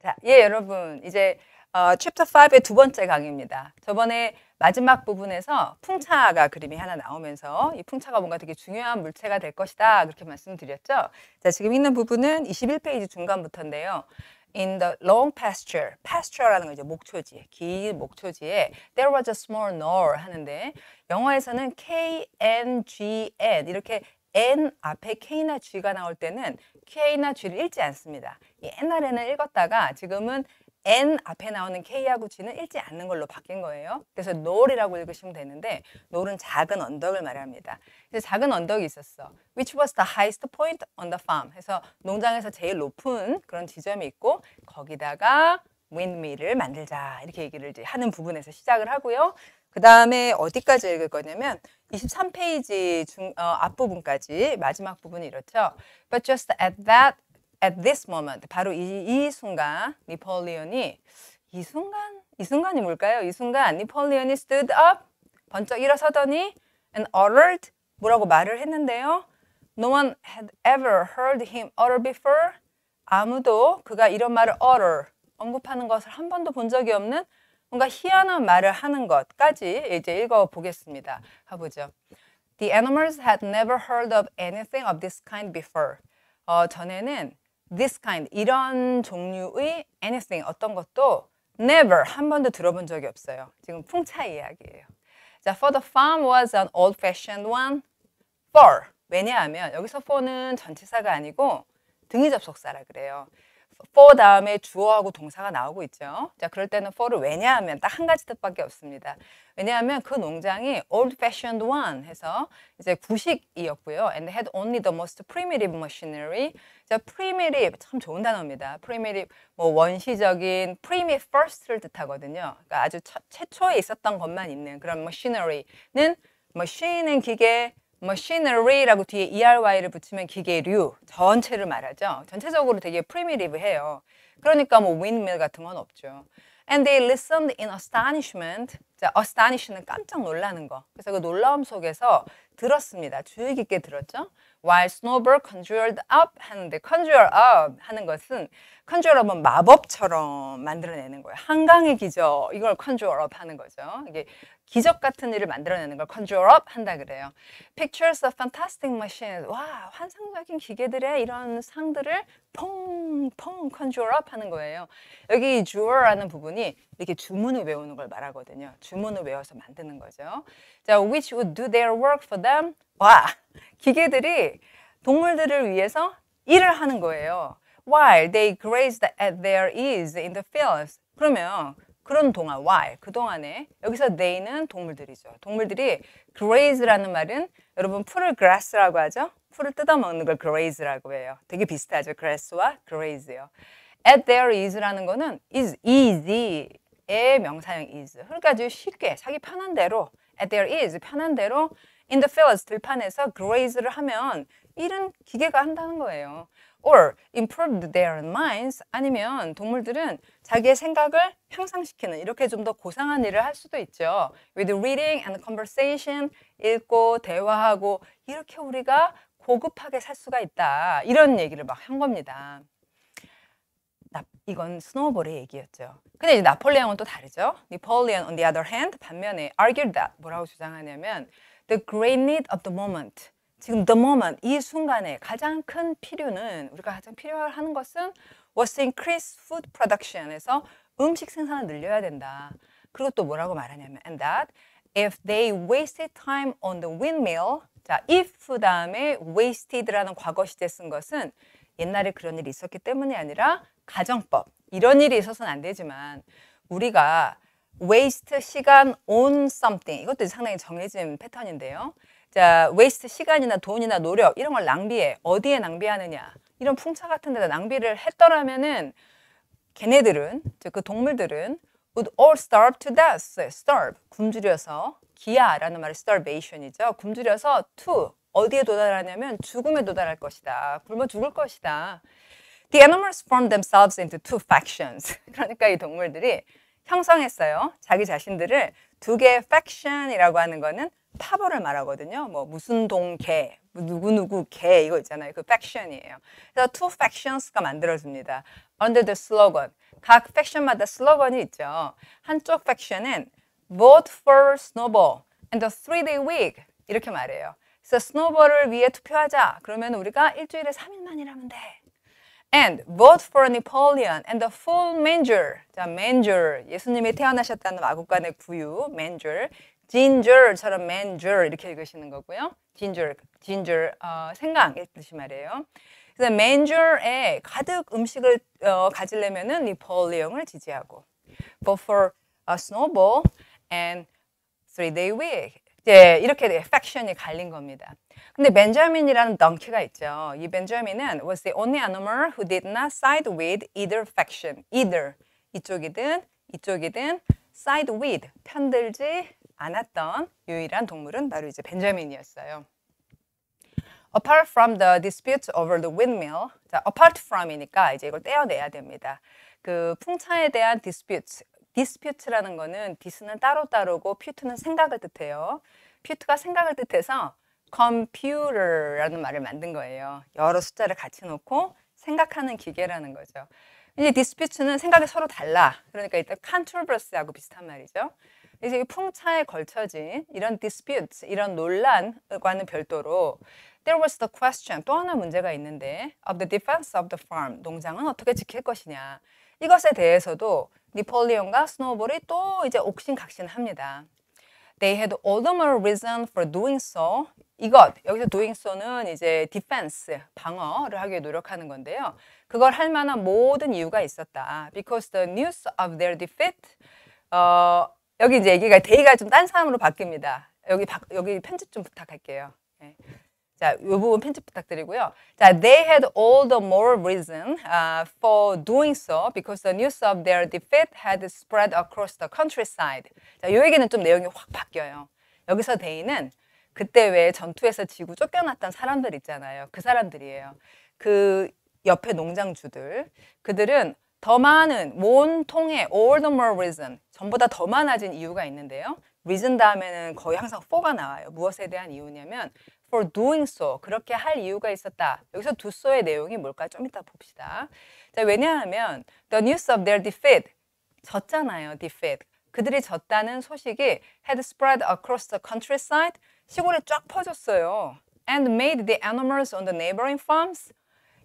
자, 예, 여러분. 이제 어, 챕터 5의 두 번째 강의입니다. 저번에 마지막 부분에서 풍차가 그림이 하나 나오면서 이 풍차가 뭔가 되게 중요한 물체가 될 것이다. 그렇게 말씀드렸죠. 자, 지금 있는 부분은 21페이지 중간부터인데요. In the long pasture, pasture라는 거 이제 목초지, 긴 목초지에 there was a small knoll 하는데 영어에서는 K N G N 이렇게 N 앞에 K나 G가 나올 때는 K나 G를 읽지 않습니다. 옛날에는 읽었다가 지금은 N 앞에 나오는 K하고 G는 읽지 않는 걸로 바뀐 거예요. 그래서 노을이라고 읽으시면 되는데 노을은 작은 언덕을 말합니다. 그래서 작은 언덕이 있었어. Which was the highest point on the farm. 해서 농장에서 제일 높은 그런 지점이 있고 거기다가 윈밀을 만들자 이렇게 얘기를 이제 하는 부분에서 시작을 하고요. 그 다음에 어디까지 읽을 거냐면 23페이지 중, 어, 앞부분까지 마지막 부분이 이렇죠. But just at that at this moment 바로 이, 이 순간 니폴리온이 이 순간 이 순간이 뭘까요? 이 순간 니폴리온이 stood up 번쩍 일어서더니 and uttered 뭐라고 말을 했는데요. No one had ever heard him utter before. 아무도 그가 이런 말을 utter 언급하는 것을 한 번도 본 적이 없는 뭔가 희한한 말을 하는 것까지 이제 읽어 보겠습니다. 가보죠. The animals had never heard of anything of this kind before. 어, 전에는 this kind 이런 종류의 anything 어떤 것도 never 한 번도 들어본 적이 없어요. 지금 풍차 이야기예요. 자, for the farm was an old-fashioned one. for 왜냐하면 여기서 for는 전치사가 아니고 등위 접속사라 그래요. For 다음에 주어하고 동사가 나오고 있죠. 자, 그럴 때는 for를 왜냐하면 딱 한 가지 뜻밖에 없습니다. 왜냐하면 그 농장이 old fashioned one 해서 이제 구식이었고요. and had only the most primitive machinery. 자, primitive 참 좋은 단어입니다. primitive 뭐 원시적인 primitive first를 뜻하거든요. 그러니까 아주 처, 최초에 있었던 것만 있는 그런 machinery는 machine은 기계 machinery라고 뒤에 ERY를 붙이면 기계류 전체를 말하죠. 전체적으로 되게 primitive해요. 그러니까 뭐 windmill 같은 건 없죠. And they listened in astonishment. 자, astonish는 깜짝 놀라는 거. 그래서 그 놀라움 속에서 들었습니다. 주의 깊게 들었죠. While Snowball conjured up 하는데 conjure up 하는 것은 conjure up은 마법처럼 만들어내는 거예요. 한강의 기적 이걸 conjure up 하는 거죠. 이게 기적 같은 일을 만들어내는 걸 conjure up 한다 그래요. Pictures of fantastic machines. 와, 환상적인 기계들의 이런 상들을 펑펑 conjure up 하는 거예요. 여기 jure라는 부분이 이렇게 주문을 외우는 걸 말하거든요. 주문을 외워서 만드는 거죠. 자, which would do their work for them. 와, 기계들이 동물들을 위해서 일을 하는 거예요. While they grazed at their ease in the fields. 그러면 그런 동안, while, 그동안에 여기서 they는 동물들이죠. 동물들이 graze라는 말은 여러분 풀을 grass라고 하죠. 풀을 뜯어먹는 걸 graze라고 해요. 되게 비슷하죠. grass와 graze요. at their ease라는 거는 is easy의 명사형 is. 그러니까 아주 쉽게 자기 편한 대로 at their ease 편한 대로 in the fields 들판에서 graze를 하면 일은 기계가 한다는 거예요. Or improved their minds 아니면 동물들은 자기의 생각을 향상시키는 이렇게 좀 더 고상한 일을 할 수도 있죠. with reading and conversation 읽고 대화하고 이렇게 우리가 고급하게 살 수가 있다. 이런 얘기를 막 한 겁니다. 나, 이건 스노우볼의 얘기였죠. 근데 이제 나폴레옹은 또 다르죠. Napoleon on the other hand 반면에 argued that 뭐라고 주장하냐면 the great need of the moment 지금 the moment 이 순간에 가장 큰 필요는 우리가 가장 필요하는 것은 was to increase food production에서 음식 생산을 늘려야 된다. 그리고 또 뭐라고 말하냐면 and that if they wasted time on the windmill 자 if 다음에 wasted라는 과거 시제 쓴 것은 옛날에 그런 일이 있었기 때문이 아니라 가정법 이런 일이 있어서는 안 되지만 우리가 waste 시간 on something 이것도 상당히 정해진 패턴인데요. 자, waste 시간이나 돈이나 노력 이런 걸 낭비해. 어디에 낭비하느냐. 이런 풍차 같은 데다 낭비를 했더라면은 걔네들은 즉그 동물들은 would all starve to death. starve 굶주려서 기아라는 말이 starvation이죠. 굶주려서 to 어디에 도달하냐면 죽음에 도달할 것이다. 굶어 죽을 것이다. The animals formed themselves into two factions. 그러니까 이 동물들이 형성했어요. 자기 자신들을 두 개의 faction이라고 하는 거는 파벌을 말하거든요. 뭐 무슨 동개, 누구누구 개 이거 있잖아요. 그 faction이에요. 그래서 two factions가 만들어집니다. Under the slogan 각 팩션마다 슬로건이 있죠. 한쪽 팩션은 vote for snowball and the three-day week 이렇게 말해요. 그래서 스노볼을 위해 투표하자. 그러면 우리가 일주일에 3일만 일하면 돼. And vote for Napoleon and the full manger. 자, manger. 예수님이 태어나셨다는 마국간의 구유, manger. Ginger처럼 manger 이렇게 읽으시는 거고요. ginger, ginger 어, 생강의 뜻이 말이에요. 그래서 manger에 가득 음식을 어, 가지려면은 네폴리옹을 지지하고 vote for a snowball and three day week. 이제 이렇게 팩션이 갈린 겁니다. 근데 벤자민이라는 덩키가 있죠. 이 벤자민은 was the only animal who did not side with either faction. either 이쪽이든 이쪽이든 side with 편들지 않았던 유일한 동물은 바로 이제 벤자민이었어요. Apart from the dispute over the windmill, 자, apart from이니까 이제 이걸 떼어내야 됩니다. 그 풍차에 대한 dispute, dispute라는 거는 dis는 따로따로고 pute는 생각을 뜻해요. pute가 생각을 뜻해서 computer라는 말을 만든 거예요. 여러 숫자를 같이 놓고 생각하는 기계라는 거죠. 이제 dispute는 생각이 서로 달라. 그러니까 일단 controversy하고 비슷한 말이죠. 이제 이 풍차에 걸쳐진 이런 dispute, 이런 논란과는 별도로 there was the question, 또 하나 문제가 있는데 of the defense of the farm, 농장은 어떻게 지킬 것이냐. 이것에 대해서도 니폴리온과 스노볼이 또 이제 옥신각신합니다. They had all the more reason for doing so. 이것, 여기서 doing so는 이제 defense, 방어를 하기 위해 노력하는 건데요. 그걸 할 만한 모든 이유가 있었다. Because the news of their defeat, 어, 여기 이제 얘기가 they가 좀 딴 사람으로 바뀝니다. 여기 바, 여기 편집 좀 부탁할게요. 네. 자, 이 부분 편집 부탁드리고요. 자, they had all the more reason uh, for doing so because the news of their defeat had spread across the countryside. 자, 이 얘기는 좀 내용이 확 바뀌어요. 여기서 they는 그때 왜 전투에서 지고 쫓겨났던 사람들 있잖아요. 그 사람들이에요. 그 옆에 농장주들. 그들은 더 많은 몬 통해 all the more reason 전보다 더 많아진 이유가 있는데요. reason 다음에는 거의 항상 for가 나와요. 무엇에 대한 이유냐면 for doing so 그렇게 할 이유가 있었다. 여기서 do so의 내용이 뭘까 좀 이따 봅시다. 자, 왜냐하면 the news of their defeat 졌잖아요. defeat 그들이 졌다는 소식이 had spread across the countryside 시골에 쫙 퍼졌어요. and made the animals on the neighboring farms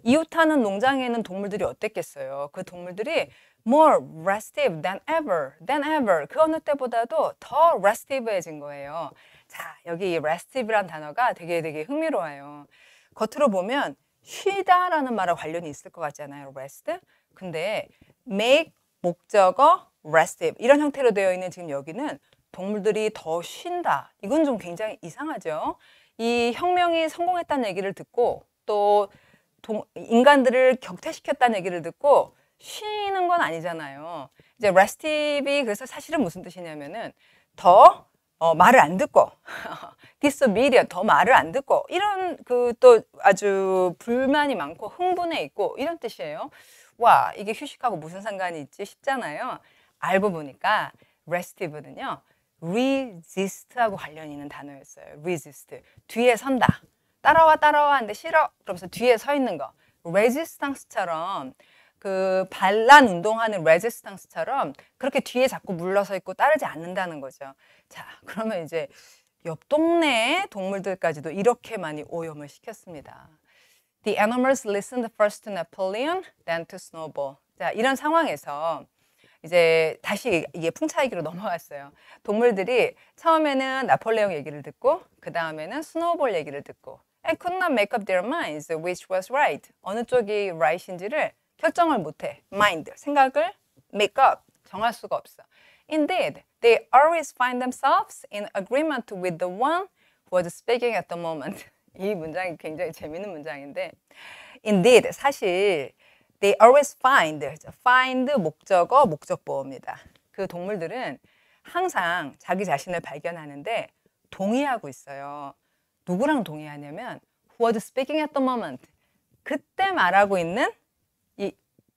이웃하는 농장에 있는 동물들이 어땠겠어요? 그 동물들이 more restive than ever, than ever. 그 어느 때보다도 더 restive해진 거예요. 자, 여기 restive란 단어가 되게 되게 흥미로워요. 겉으로 보면 쉬다라는 말과 관련이 있을 것 같잖아요. rest. 근데 make 목적어 restive 이런 형태로 되어 있는 지금 여기는 동물들이 더 쉰다. 이건 좀 굉장히 이상하죠. 이 혁명이 성공했다는 얘기를 듣고 또 동, 인간들을 격퇴시켰다는 얘기를 듣고 쉬는 건 아니잖아요. 이제 restive이 그래서 사실은 무슨 뜻이냐면은 더 어, 말을 안 듣고 disobedient 더 말을 안 듣고 이런 그 또 아주 불만이 많고 흥분해 있고 이런 뜻이에요. 와 이게 휴식하고 무슨 상관이 있지 싶잖아요. 알고 보니까 restive는요 resist하고 관련 있는 단어였어요. resist 뒤에 선다. 따라와 따라와 하는데 싫어 그러면서 뒤에 서 있는 거 레지스탕스처럼 그 반란 운동하는 레지스탕스처럼 그렇게 뒤에 자꾸 물러서 있고 따르지 않는다는 거죠. 자, 그러면 이제 옆 동네 동물들까지도 이렇게 많이 오염을 시켰습니다. The animals listened first to Napoleon, then to Snowball. 자, 이런 상황에서 이제 다시 이게 풍차 얘기로 넘어갔어요. 동물들이 처음에는 나폴레옹 얘기를 듣고 그 다음에는 스노우볼 얘기를 듣고 and could not make up their minds which was right. 어느 쪽이 right인지를 결정을 못해. mind, 생각을 make up, 정할 수가 없어. Indeed, they always find themselves in agreement with the one who was speaking at the moment. 이 문장이 굉장히 재밌는 문장인데 Indeed, 사실 they always find, find 목적어, 목적보호입니다. 그 동물들은 항상 자기 자신을 발견하는데 동의하고 있어요. 누구랑 동의하냐면 who was speaking at the moment. 그때 말하고 있는 이,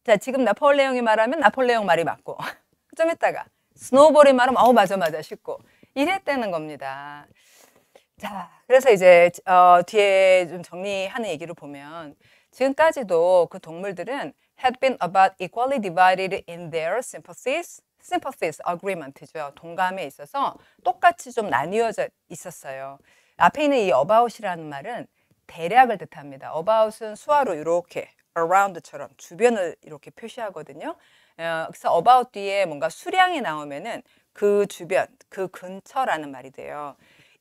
자 지금 나폴레옹이 말하면 나폴레옹 말이 맞고 좀 있다가 스노볼이 말하면 어 맞아 맞아 싶고 이랬다는 겁니다. 자 그래서 이제 어, 뒤에 좀 정리하는 얘기를 보면 지금까지도 그 동물들은 had been about equally divided in their sympathies. sympathies, agreement죠. 동감에 있어서 똑같이 좀 나뉘어져 있었어요. 앞에 있는 이 about이라는 말은 대략을 뜻합니다. about은 수화로 이렇게 around처럼 주변을 이렇게 표시하거든요. 어, 그래서 about 뒤에 뭔가 수량이 나오면은 그 주변, 그 근처라는 말이 돼요.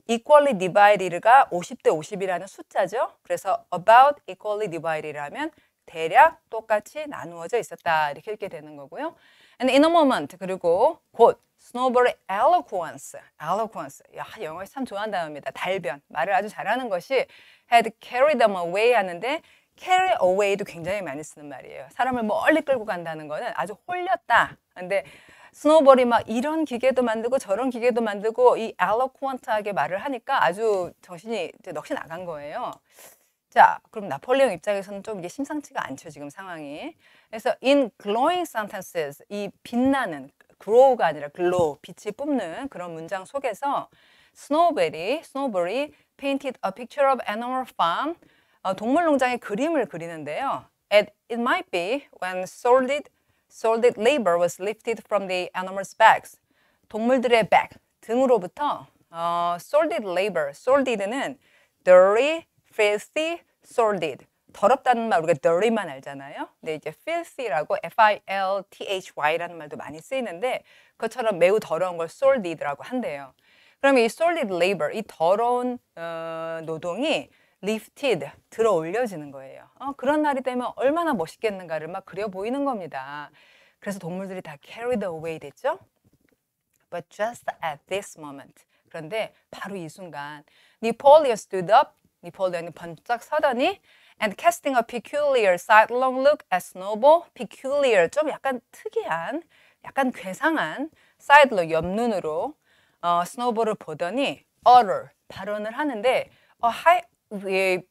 equally divided가 50대 50이라는 숫자죠. 그래서 about equally divided라면 대략 똑같이 나누어져 있었다 이렇게 읽게 되는 거고요. And in a moment 그리고 곧 snowball의 eloquence, eloquence. 야, 영어 참 좋아하는 단어입니다. 달변. 말을 아주 잘하는 것이 had carried them away 하는데 carry away도 굉장히 많이 쓰는 말이에요. 사람을 멀리 끌고 간다는 거는 아주 홀렸다. 근데 스노볼이 막 이런 기계도 만들고 저런 기계도 만들고 이 eloquent하게 말을 하니까 아주 정신이 넋이 나간 거예요. 자, 그럼 나폴레옹 입장에서는 좀 이게 심상치가 않죠, 지금 상황이. 그래서 in glowing sentences, 이 빛나는, grow가 아니라 glow, 빛이 뿜는 그런 문장 속에서 스노우벨이, 스노우볼이 painted a picture of animal farm, 어, 동물 농장의 그림을 그리는데요. And it might be when solid, solid labor was lifted from the animals' backs. 동물들의 back, 등으로부터 어, solid labor, solid는 dirty, filthy, sordid. 더럽다는 말 우리가 dirty만 알잖아요. 근데 이제 filthy라고 F-I-L-T-H-Y라는 말도 많이 쓰이는데 그것처럼 매우 더러운 걸 sordid라고 한대요. 그럼 이 solid labor, 이 더러운 어, 노동이 lifted, 들어 올려지는 거예요. 어, 그런 날이 되면 얼마나 멋있겠는가를 막 그려 보이는 겁니다. 그래서 동물들이 다 carried away 됐죠. But just at this moment. 그런데 바로 이 순간 Napoleon stood up 니폴레온이 번쩍 서더니 and casting a peculiar sidelong look at Snowball. peculiar 좀 약간 특이한, 약간 괴상한 side로 옆눈으로 어, 스노볼을 보더니 utter 발언을 하는데 어, high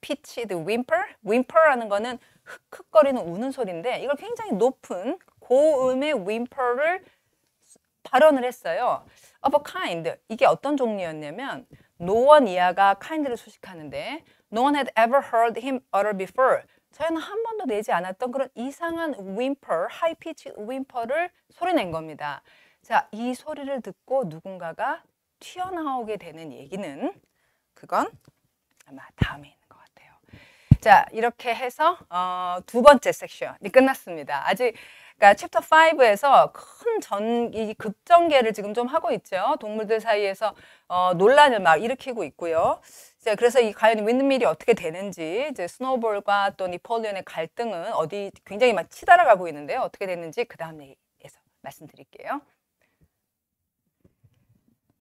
pitched whimper, whimper라는 거는 흑흑거리는 우는 소리인데 이걸 굉장히 높은 고음의 whimper를 발언을 했어요. of a kind 이게 어떤 종류였냐면 one 이하가 kind를 수식하는데 No one had ever heard him utter before. 저희는 한 번도 내지 않았던 그런 이상한 high pitch whimper를 소리낸 겁니다. 자, 이 소리를 듣고 누군가가 튀어나오게 되는 얘기는 그건 아마 다음에 있는 것 같아요. 자, 이렇게 해서 어, 두 번째 섹션이 끝났습니다. 아직 그러니까 챕터 5에서 큰 전, 이 급전개를 지금 좀 하고 있죠. 동물들 사이에서 어, 논란을 막 일으키고 있고요. 이제 그래서 이 과연 windmill이 어떻게 되는지, 이제 스노볼과 또 Napoleon의 갈등은 어디 굉장히 막 치달아가고 있는데요. 어떻게 됐는지 그 다음에서 말씀드릴게요.